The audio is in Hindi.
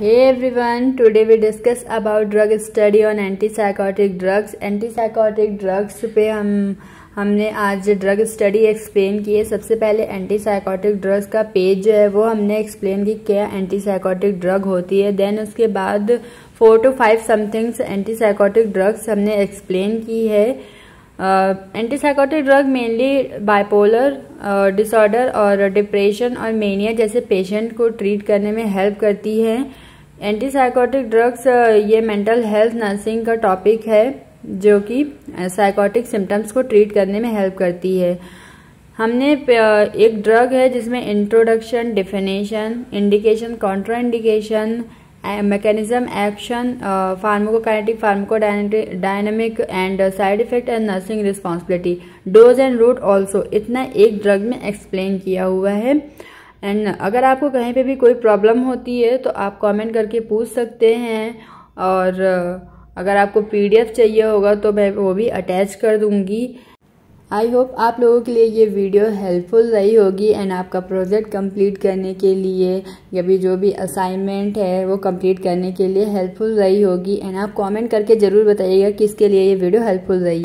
Hey everyone, today we discuss about drug study on antipsychotic drugs. Antipsychotic drugs पे हम हमने आज ड्रग स्टडी एक्सप्लेन की है। सबसे पहले एंटीसाइकोटिक ड्रग्स का पेज जो है वो हमने एक्सप्लेन की क्या एंटीसाइकोटिक ड्रग होती है। देन उसके बाद four two five somethings antipsychotic drugs हमने एक्सप्लेन की है। Antipsychotic drug mainly bipolar disorder और डिप्रेशन और मेनिया जैसे पेशेंट को ट्रीट करने में हेल्प करती हैं। एंटीसाइकोटिक ड्रग्स ये मेंटल हेल्थ नर्सिंग का टॉपिक है जो कि साइकोटिक सिम्टम्स को ट्रीट करने में हेल्प करती है। हमने एक ड्रग है जिसमें introduction definition indication contraindication mechanism action uh, pharmacokinetic pharmacodynamic and uh, side effect and nursing responsibility dose and route also इतना एक ड्रग में एक्सप्लेन किया हुआ है। एंड अगर आपको कहीं पे भी कोई प्रॉब्लम होती है तो आप कमेंट करके पूछ सकते हैं। और अगर आपको पीडीएफ चाहिए होगा तो मैं वो भी अटैच कर दूँगी। आई होप आप लोगों के लिए ये वीडियो हेल्पफुल रही होगी एंड आपका प्रोजेक्ट कंप्लीट करने के लिए, या भी जो भी असाइनमेंट है, वो कंप्लीट करने के लिए हेल्पफुल रही होगी। एंड आप कमेंट करके ज़रूर बताइएगा कि इसके लिए ये वीडियो हेल्पफुल रही